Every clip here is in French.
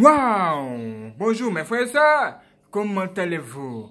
Waouh Bonjour mes frères et sœurs, comment allez-vous?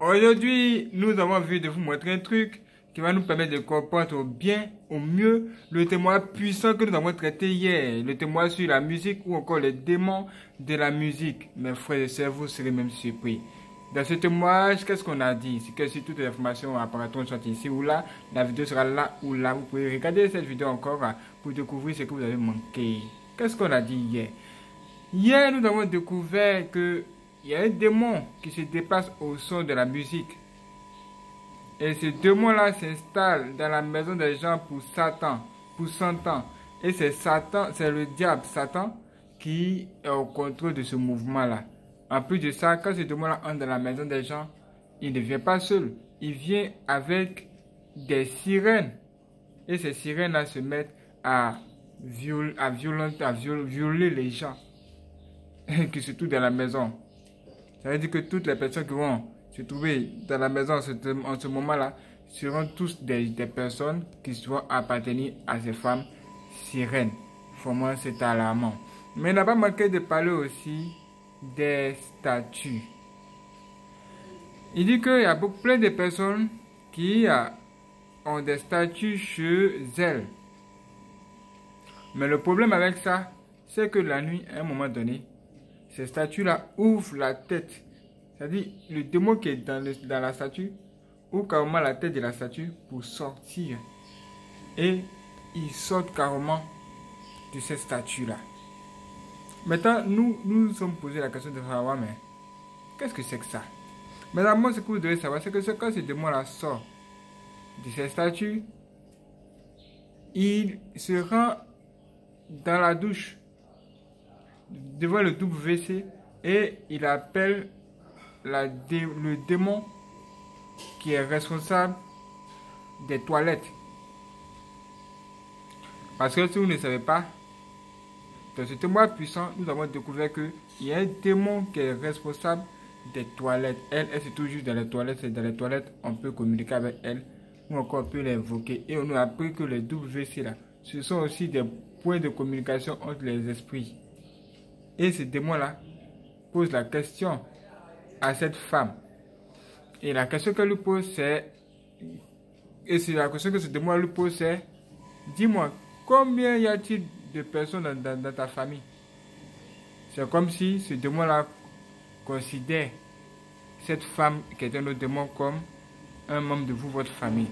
Aujourd'hui, nous avons envie de vous montrer un truc qui va nous permettre de comprendre au bien, au mieux, le témoin puissant que nous avons traité hier, le témoin sur la musique ou encore les démons de la musique. Mes frères et sœurs, vous serez même surpris. Dans ce témoignage, qu'est-ce qu'on a dit? C'est que si toutes les informations apparaîtront sont ici ou là, la vidéo sera là ou là. Vous pouvez regarder cette vidéo encore pour découvrir ce que vous avez manqué. Qu'est-ce qu'on a dit hier? Hier, nous avons découvert qu'il y a un démon qui se déplace au son de la musique. Et ce démon-là s'installe dans la maison des gens pour Satan, pour 100 ans. Et c'est Satan, c'est le diable, Satan, qui est au contrôle de ce mouvement-là. En plus de ça, quand ce démon-là entre dans la maison des gens, il ne vient pas seul. Il vient avec des sirènes. Et ces sirènes-là se mettent à, à violer les gens. qui se trouvent dans la maison. Ça veut dire que toutes les personnes qui vont se trouver dans la maison en ce, moment-là seront tous des, personnes qui vont appartenir à ces femmes sirènes. Vraiment, c'est alarmant. Mais il n'a pas manqué de parler aussi des statues. Il dit qu'il y a beaucoup, plein de personnes qui ont des statues chez elles. Mais le problème avec ça, c'est que la nuit, à un moment donné, ces statues-là ouvrent la tête. C'est-à-dire, le démon qui est dans, la statue ouvre carrément la tête de la statue pour sortir. Et il sort carrément de cette statue-là. Maintenant, nous nous sommes posé la question de savoir, mais qu'est-ce que c'est que ça? Maintenant, moi, ce que vous devez savoir, c'est que quand ce démon-là sort de cette statue, il se rend dans la douche devant le WC et il appelle la le démon qui est responsable des toilettes. Parce que si vous ne savez pas, dans ce témoin puissant, nous avons découvert qu'il y a un démon qui est responsable des toilettes. Elle, elle trouve juste dans les toilettes. C'est dans les toilettes, on peut communiquer avec elle ou encore on peut l'invoquer. Et on nous a appris que les WC là, ce sont aussi des points de communication entre les esprits. Et ce démon-là pose la question à cette femme. Et la question qu'elle lui pose, c'est... Et c'est la question que ce démon lui pose, c'est... Dis-moi, combien y a-t-il de personnes dans, ta famille? C'est comme si ce démon-là considère cette femme qui est un autre démon comme un membre de vous, votre famille.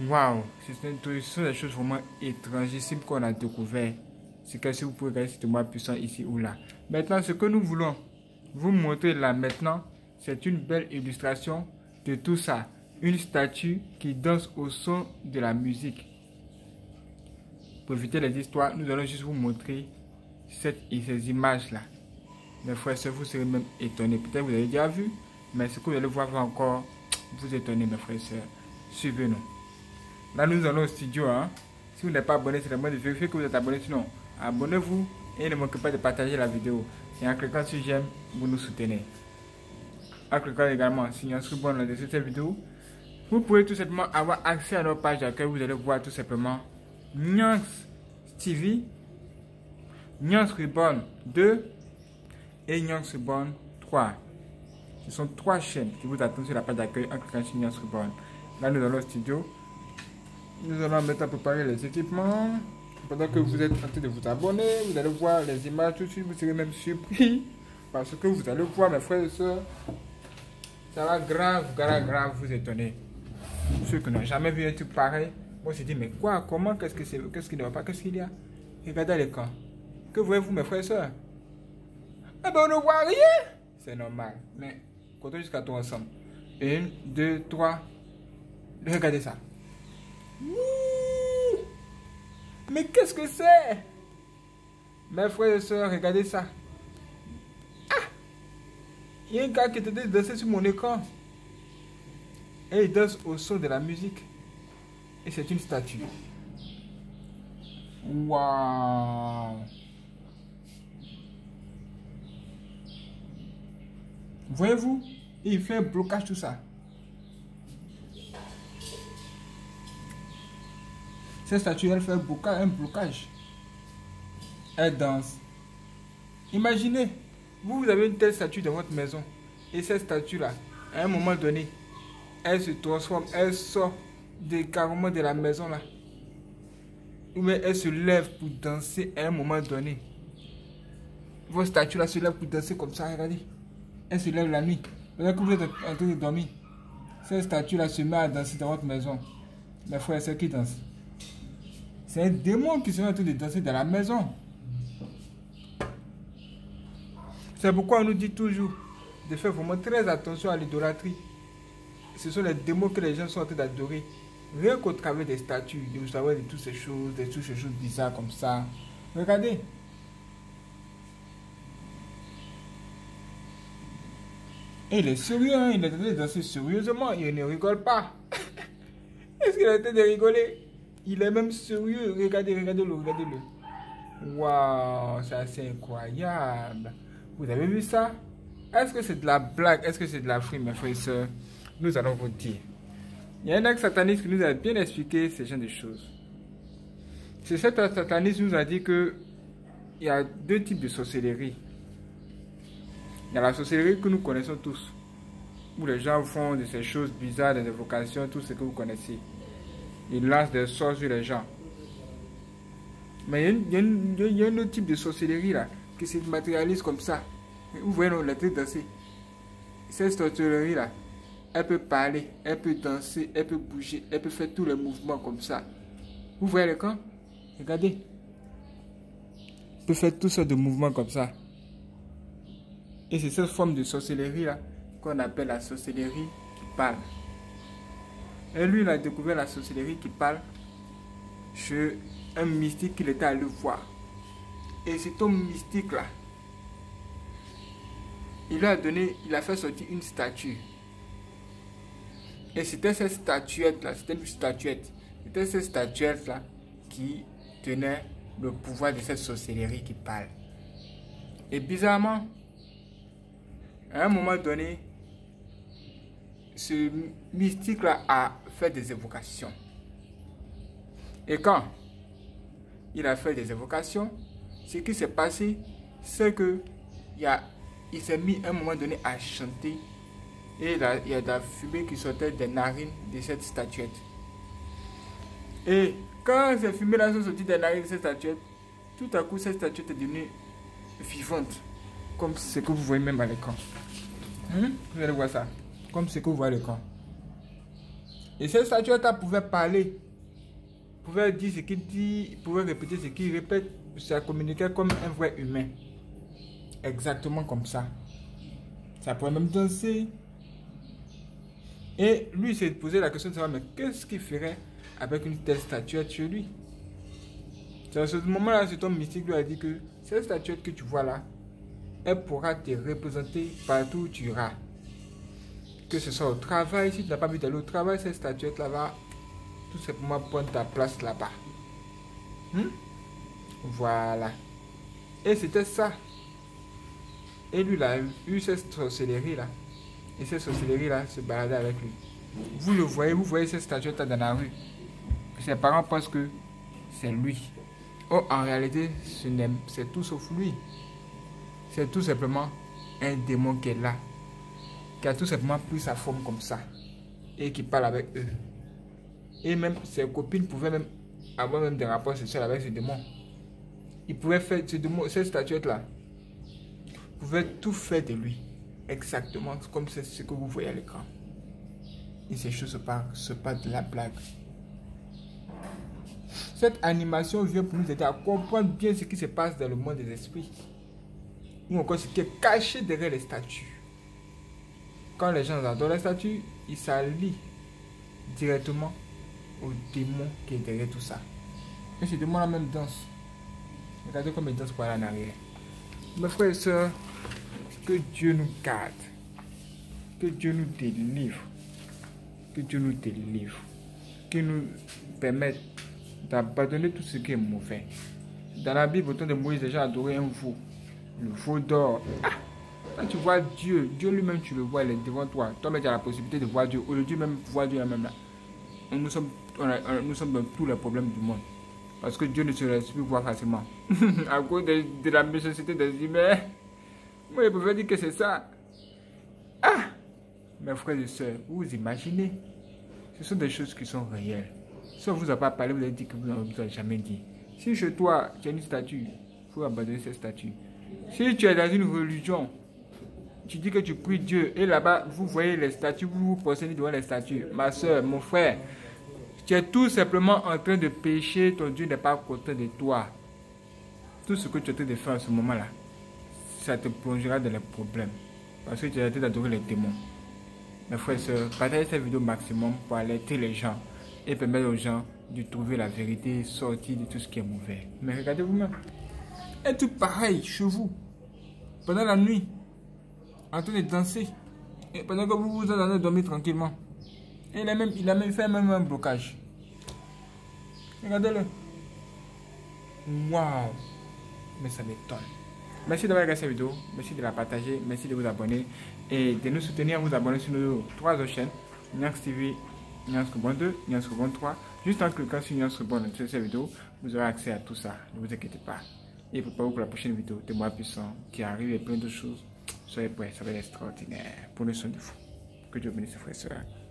Waouh, ce sont des choses vraiment étrangissimes qu'on a découvert c'est que si vous pouvez ce témoin puissant ici ou là. Maintenant, ce que nous voulons vous montrer là maintenant, c'est une belle illustration de tout ça. Une statue qui danse au son de la musique. Pour éviter les histoires, nous allons juste vous montrer cette, ces images-là. Mes frères et vous serez même étonnés. Peut-être vous avez déjà vu, mais ce que vous allez voir va encore vous étonner, mes frères et sœurs. Suivez-nous. Là, nous allons au studio. Hein. Si vous n'êtes pas abonné, c'est le moment de vérifier que vous êtes abonné. Sinon, abonnez-vous et ne manquez pas de partager la vidéo. Et en cliquant sur j'aime, vous nous soutenez. En cliquant également sur inscrivez dans de cette vidéo, vous pouvez tout simplement avoir accès à notre page d'accueil. Vous allez voir tout simplement Nyans TV, Nyans Reborn 2 et Nyans Reborn 3. Ce sont trois chaînes qui vous attendent sur la page d'accueil en cliquant sur Nyans Reborn. Là, nous allons au studio. Nous allons maintenant préparer les équipements. Pendant que vous êtes en train de vous abonner, vous allez voir les images tout de suite, vous serez même surpris. Parce que vous allez voir, mes frères et soeurs, ça va grave, grave, grave vous étonner. Ceux qui n'ont jamais vu un truc pareil, moi je dis, mais quoi, comment, qu'est-ce que c'est, qu'est-ce qu'il ne va pas, qu'est-ce qu'il y a? Regardez l'écran. Que voyez-vous, mes frères et soeurs Eh ben, on ne voit rien C'est normal. Mais, comptez jusqu'à toi ensemble. Une, deux, trois. Regardez ça. Mais qu'est-ce que c'est? Mes frères et soeurs, regardez ça. Ah Il y a un gars qui était dansé sur mon écran. Et il danse au son de la musique. Et c'est une statue. Waouh Voyez-vous Il fait un blocage tout ça. Cette statue, elle fait un blocage. Elle danse. Imaginez, vous, vous avez une telle statue dans votre maison. Et cette statue-là, à un moment donné, elle se transforme, elle sort des, carrément de la maison là. Bien elle se lève pour danser à un moment donné. Votre statue là se lève pour danser comme ça, regardez. Elle se lève la nuit. Vous êtes en train de dormir, cette statue là se met à danser dans votre maison. Mes frères, c'est qui danse C'est un démon qui se met en train de danser dans la maison. C'est pourquoi on nous dit toujours de faire vraiment très attention à l'idolâtrie. Ce sont les démons que les gens sont en train d'adorer. Rien qu'au travers des statues, de savoir de toutes ces choses, de toutes ces choses bizarres comme ça. Regardez. Il est sérieux, hein? il est en train de danser sérieusement, il ne rigole pas. Est-ce qu'il a été de rigoler? Il est même sérieux. Regardez, regardez-le, regardez-le. Waouh, c'est assez incroyable. Vous avez vu ça? Est-ce que c'est de la blague? Est-ce que c'est de la frime, mes frères et sœurs? Nous allons vous dire. Il y a un acte sataniste qui nous a bien expliqué ces genre de choses. C'est cet acte sataniste qui nous a dit que il y a deux types de sorcellerie. Il y a la sorcellerie que nous connaissons tous, où les gens font de ces choses bizarres, des évocations, tout ce que vous connaissez. Ils lancent des sorts sur les gens. Mais il y, a, un autre type de sorcellerie là, qui se matérialise comme ça. Vous voyez la tête danser. Cette sorcellerie là, elle peut parler, elle peut danser, elle peut bouger, elle peut faire tous les mouvements comme ça. Vous voyez le camp? Regardez. Elle peut faire toutes sortes de mouvements comme ça. Et c'est cette forme de sorcellerie là qu'on appelle la sorcellerie qui parle. Et lui, il a découvert la sorcellerie qui parle chez un mystique qu'il était allé voir. Et cet homme mystique là, il a donné, il a fait sortir une statue. Et c'était cette statuette là, c'était une statuette. C'était cette statuette là qui tenait le pouvoir de cette sorcellerie qui parle. Et bizarrement, à un moment donné, ce mystique-là a fait des évocations. Et quand il a fait des évocations, ce qui s'est passé, c'est que il, s'est mis à un moment donné à chanter et il y a de la fumée qui sortait des narines de cette statuette. Et quand cette fumée-là sortit des narines de cette statuette, tout à coup cette statuette est devenue vivante, comme ce que vous voyez même à l'écran. Hmm? Vous allez voir ça. Comme ce que vous voyez à l'écran. Et cette statuette pouvait parler, pouvait dire ce qu'il dit, pouvait répéter ce qu'il répète. Ça communiquait comme un vrai humain. Exactement comme ça. Ça pouvait même danser. Et lui s'est posé la question de savoir, mais qu'est-ce qu'il ferait avec une telle statuette chez lui? C'est à ce moment-là, cet homme mystique lui a dit que cette statuette que tu vois là, elle pourra te représenter partout où tu iras. Que ce soit au travail, si tu n'as pas vu d'aller au travail, cette statuette là va tout simplement prendre ta place là-bas. Hmm? Voilà. Et c'était ça. Et lui, il a eu cette sorcellerie là. Et cette sorcellerie là se baladait avec lui. Vous le voyez, vous voyez cette statuette là dans la rue. Ses parents pensent que c'est lui. Oh, en réalité, c'est tout sauf lui. C'est tout simplement un démon qui est là, qui a tout simplement pris sa forme comme ça et qui parle avec eux. Et même ses copines pouvaient même avoir même des rapports sexuels avec ce démon. Il pouvait faire ce démon, cette statuette-là, pouvait tout faire de lui. Exactement comme c'est ce que vous voyez à l'écran. Et ces choses se passent, de la blague. Cette animation vient pour nous aider à comprendre bien ce qui se passe dans le monde des esprits ou encore ce qui est caché derrière les statues. Quand les gens adorent les statues, ils s'allient directement au démon qui est derrière tout ça. Et ce démon la même danse. Regardez comme il danse par là en arrière. Mes frères et sœurs, que Dieu nous garde. Que Dieu nous délivre. Que Dieu nous délivre. Qu'il nous permette d'abandonner tout ce qui est mauvais. Dans la Bible, au temps de Moïse, gens adoraient un veau le faux d'or. Ah, quand tu vois Dieu, Dieu lui-même, tu le vois, il est devant toi. Toi-même, tu as la possibilité de voir Dieu. Aujourd'hui, même voir Dieu même là. Nous sommes, nous sommes dans tous les problèmes du monde. Parce que Dieu ne se laisse plus voir facilement. à cause de, la méchanceté des humains. Moi, je pouvais dire que c'est ça. Ah Mes frères et sœurs, vous imaginez? Ce sont des choses qui sont réelles. Si on ne vous a pas parlé, vous avez dit que vous n'en avez jamais dit. Si chez toi, tu as une statue, il faut abandonner cette statue. Si tu es dans une religion, tu dis que tu pries Dieu et là-bas, vous voyez les statues, vous vous procédez devant les statues. Ma soeur, mon frère, tu es tout simplement en train de pécher, ton Dieu n'est pas content de toi. Tout ce que tu es en train de faire en ce moment-là, ça te plongera dans les problèmes. Parce que tu es en train d'adorer les démons. Mes frères et sœurs, partagez cette vidéo au maximum pour alerter les gens et permettre aux gens de trouver la vérité, sortir de tout ce qui est mauvais. Mais regardez vous-même. Un tout pareil chez vous, pendant la nuit, en train de danser, et pendant que vous vous en de dormir tranquillement. Et il a même, il a même fait même un blocage. Regardez-le. Waouh! Mais ça m'étonne. Merci d'avoir regardé cette vidéo. Merci de la partager. Merci de vous abonner. Et de nous soutenir vous abonner sur nos trois autres chaînes. Nyanx TV, Nyanx 2, Nyanx 3. Juste en cliquant sur Nyanx dans cette vidéo, vous aurez accès à tout ça. Ne vous inquiétez pas. Et préparez-vous pour la prochaine vidéo de moi puissant qui arrive et plein de choses. Soyez prêts, ça va être extraordinaire. Pour le son de vous. Que Dieu bénisse, frères et sœurs.